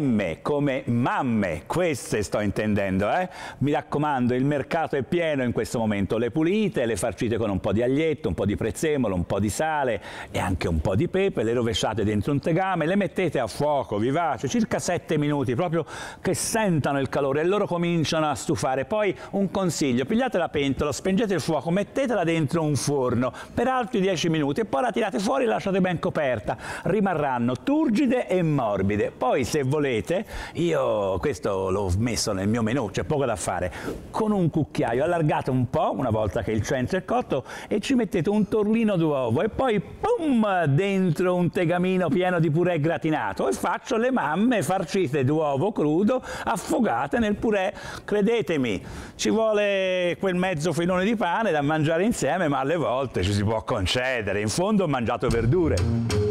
M come mamme, queste sto intendendo, eh? Mi raccomando, il mercato è pieno in questo momento, le pulite, le farcite con un po' di aglietto, un po' di prezzemolo, un po' di sale e anche un po' di pepe, le rovesciate dentro un tegame, le mettete a fuoco vivace, circa 7 minuti, proprio che sentano il calore e loro cominciano a stufare. Poi un consiglio, pigliate la pentola, spengete il fuoco, mettetela dentro un forno per altri 10 minuti e poi la tirate fuori e lasciate ben coperta. Rimarranno turgide e morbide. Poi se volete, io questo l'ho messo nel mio menù, c'è poco da fare, con un cucchiaio allargate un po' una volta che il centro è cotto e ci mettete un torlino d'uovo e poi pum dentro un tegamino pieno di purè gratinato e faccio le mamme farcite d'uovo crudo affogate nel purè. Credetemi, ci vuole quel mezzo filone di pane da mangiare insieme, ma alle volte ci si può concedere. In fondo ho mangiato verdure.